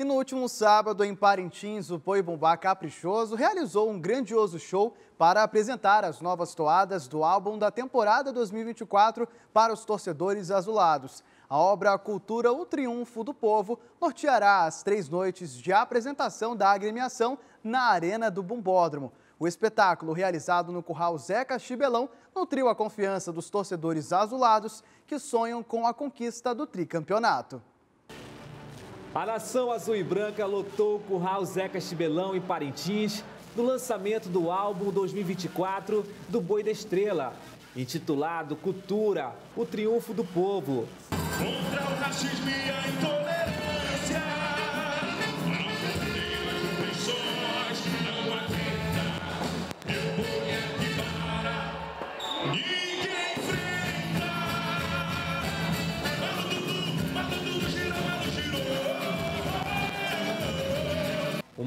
E no último sábado, em Parintins, o Boi Bumbá Caprichoso realizou um grandioso show para apresentar as novas toadas do álbum da temporada 2024 para os torcedores azulados. A obra Cultura O Triunfo do Povo norteará as três noites de apresentação da agremiação na Arena do Bumbódromo. O espetáculo, realizado no Curral Zeca Chibelão, nutriu a confiança dos torcedores azulados que sonham com a conquista do tricampeonato. A nação azul e branca lotou o Curral Zeca Chibelão em Parintins no lançamento do álbum 2024 do Boi da Estrela, intitulado Cultura, o Triunfo do Povo. Contra o racismo e a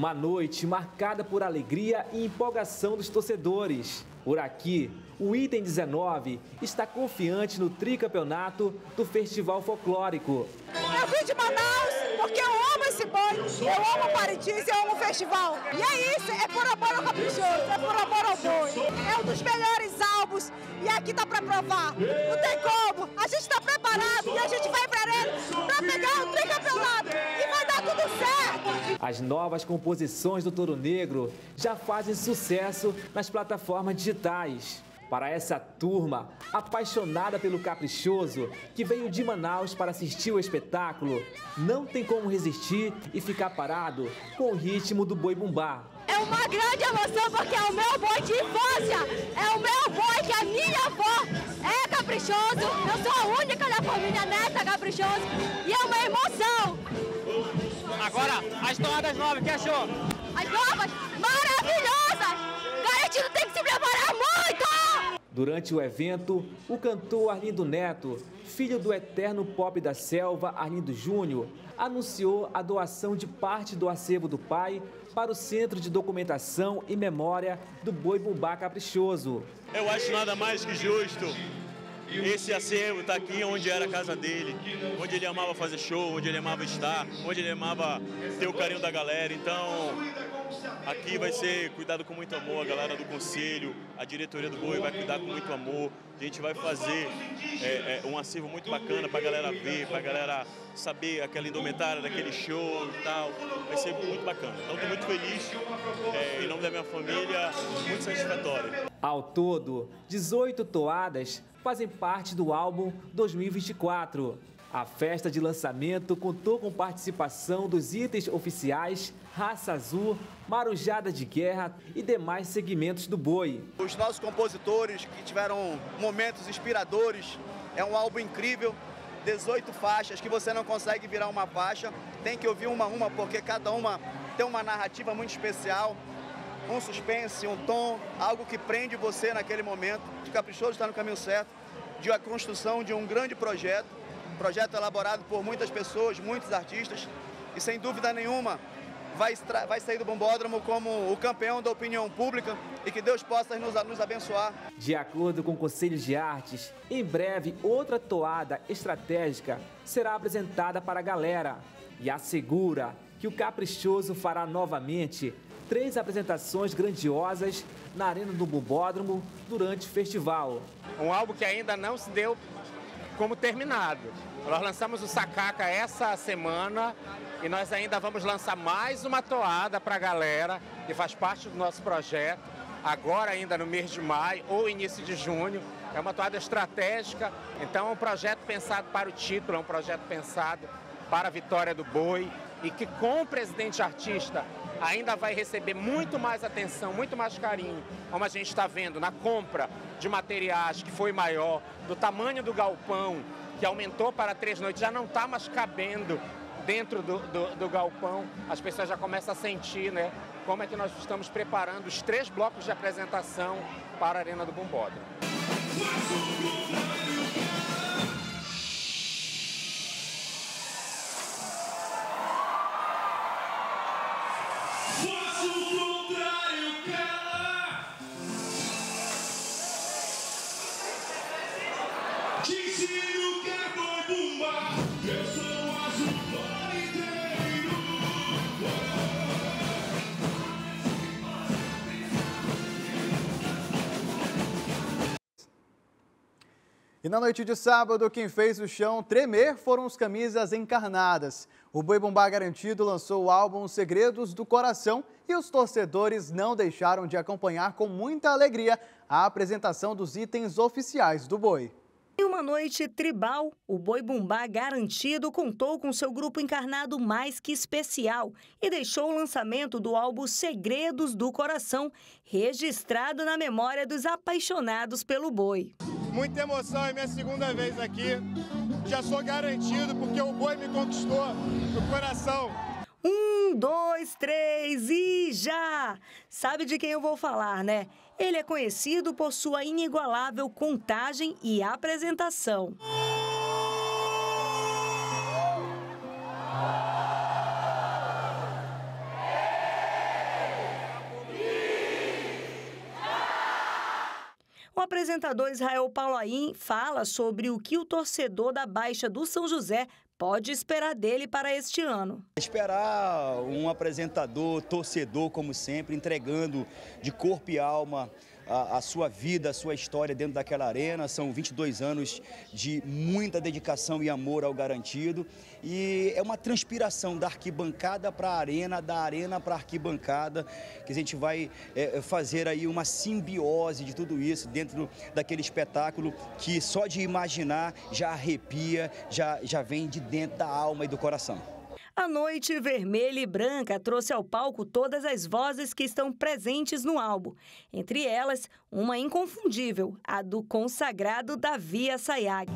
Uma noite marcada por alegria e empolgação dos torcedores. Por aqui, o Item 19 está confiante no tricampeonato do Festival Folclórico. Eu vim de Manaus porque eu amo esse boi, eu amo Parintins, eu amo o festival. E é isso, é por amor ao caprichoso, é por amor ao boi. É um dos melhores álbuns e aqui tá para provar. Novas composições do Touro Negro já fazem sucesso nas plataformas digitais. Para essa turma apaixonada pelo caprichoso que veio de Manaus para assistir o espetáculo, não tem como resistir e ficar parado com o ritmo do boi bumbá. É uma grande emoção porque é o meu boi de infância, é o meu boi que a minha avó é caprichoso, eu sou a única da família neta caprichoso e é uma. As toadas novas, que achou? As novas, maravilhosas! Garantido tem que se preparar muito! Durante o evento, o cantor Arlindo Neto, filho do eterno pop da selva Arlindo Júnior, anunciou a doação de parte do acervo do pai para o Centro de Documentação e Memória do Boi Bumbá Caprichoso. Eu acho nada mais que justo esse acervo está aqui onde era a casa dele, onde ele amava fazer show, onde ele amava estar, onde ele amava ter o carinho da galera. Então, aqui vai ser cuidado com muito amor, a galera do conselho, a diretoria do Boi vai cuidar com muito amor. A gente vai fazer é, é, um acervo muito bacana para a galera ver, para a galera saber aquela indumentária daquele show e tal. Vai ser muito bacana. Então, estou muito feliz, é, em nome da minha família, muito satisfatório. Ao todo, 18 toadas fazem parte do álbum 2024. A festa de lançamento contou com participação dos itens oficiais Raça Azul, Marujada de Guerra e demais segmentos do boi. Os nossos compositores que tiveram momentos inspiradores, é um álbum incrível, 18 faixas que você não consegue virar uma faixa, tem que ouvir uma a uma porque cada uma tem uma narrativa muito especial um suspense, um tom, algo que prende você naquele momento. O Caprichoso está no caminho certo de a construção de um grande projeto, projeto elaborado por muitas pessoas, muitos artistas, e sem dúvida nenhuma vai, vai sair do Bombódromo como o campeão da opinião pública e que Deus possa nos, nos abençoar. De acordo com o Conselho de Artes, em breve outra toada estratégica será apresentada para a galera e assegura que o Caprichoso fará novamente três apresentações grandiosas na Arena do Bubódromo durante o festival. Um álbum que ainda não se deu como terminado. Nós lançamos o Sacaca essa semana e nós ainda vamos lançar mais uma toada para a galera que faz parte do nosso projeto, agora ainda no mês de maio ou início de junho. É uma toada estratégica, então é um projeto pensado para o título, é um projeto pensado para a vitória do boi e que com o presidente artista ainda vai receber muito mais atenção, muito mais carinho, como a gente está vendo na compra de materiais que foi maior, do tamanho do galpão, que aumentou para três noites, já não está mais cabendo dentro do, do, do, galpão, as pessoas já começam a sentir né, como é que nós estamos preparando os três blocos de apresentação para a Arena do Bombódromo. E na noite de sábado, quem fez o chão tremer foram os camisas encarnadas. O Boi Bumbá Garantido lançou o álbum Segredos do Coração e os torcedores não deixaram de acompanhar com muita alegria a apresentação dos itens oficiais do boi. Em uma noite tribal, o Boi Bumbá Garantido contou com seu grupo encarnado mais que especial e deixou o lançamento do álbum Segredos do Coração, registrado na memória dos apaixonados pelo boi. Muita emoção, é minha segunda vez aqui. Já sou garantido porque o boi me conquistou no coração. Um, dois, três e já! Sabe de quem eu vou falar, né? Ele é conhecido por sua inigualável contagem e apresentação. Apresentador Israel Paulaim fala sobre o que o torcedor da Baixa do São José pode esperar dele para este ano? Esperar um apresentador, torcedor, como sempre, entregando de corpo e alma a, a, sua vida, a sua história dentro daquela arena. São 22 anos de muita dedicação e amor ao garantido. E é uma transpiração da arquibancada para a arena, da arena para a arquibancada, que a gente vai é, fazer aí uma simbiose de tudo isso dentro daquele espetáculo que só de imaginar já arrepia, já, já vem de dentro da alma e do coração. A Noite Vermelha e Branca trouxe ao palco todas as vozes que estão presentes no álbum. Entre elas, uma inconfundível, a do consagrado Davi Assayag.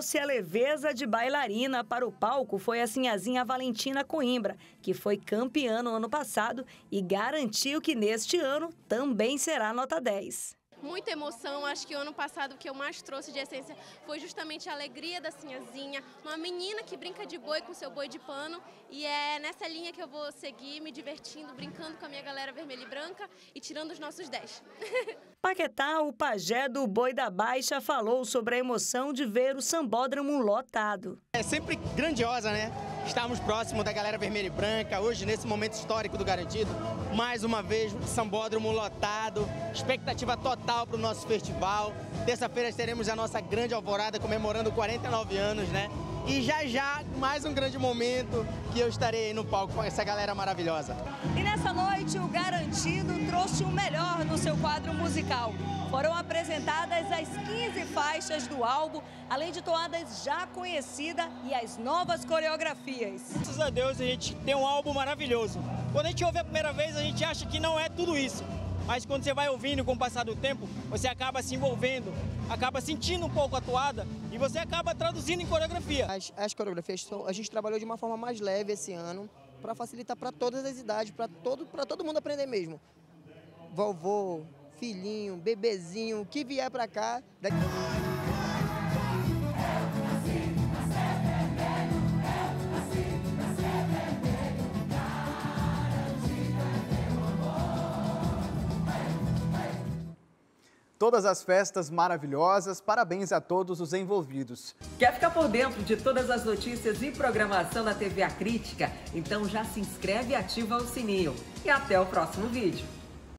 Trouxe a leveza de bailarina para o palco foi a sinhazinha Valentina Coimbra, que foi campeã no ano passado e garantiu que neste ano também será nota 10 muita emoção. Acho que o ano passado o que eu mais trouxe de essência foi justamente a alegria da Sinhazinha, uma menina que brinca de boi com seu boi de pano. E é nessa linha que eu vou seguir, me divertindo, brincando com a minha galera vermelha e branca e tirando os nossos 10. Paquetá, o pajé do Boi da Baixa, falou sobre a emoção de ver o sambódromo lotado. É sempre grandiosa, né? Estamos próximos da galera vermelha e branca, hoje nesse momento histórico do Garantido. Mais uma vez, sambódromo lotado, expectativa total para o nosso festival. Terça-feira teremos a nossa grande alvorada comemorando 49 anos, né? E já já, mais um grande momento que eu estarei aí no palco com essa galera maravilhosa. E nessa noite, o Garantido trouxe o melhor no seu quadro musical. Foram apresentadas as 15 faixas do álbum, além de toadas já conhecidas e as novas coreografias. Graças a Deus a gente tem um álbum maravilhoso. Quando a gente ouve a primeira vez, a gente acha que não é tudo isso. Mas quando você vai ouvindo com o passar do tempo, você acaba se envolvendo, acaba sentindo um pouco a toada e você acaba traduzindo em coreografia. As, as coreografias, a gente trabalhou de uma forma mais leve esse ano, para facilitar para todas as idades, para todo, todo mundo aprender mesmo. Vovô, filhinho, bebezinho, que vier para cá. Daqui... Todas as festas maravilhosas, parabéns a todos os envolvidos. Quer ficar por dentro de todas as notícias e programação da TV A Crítica? Então já se inscreve e ativa o sininho. E até o próximo vídeo.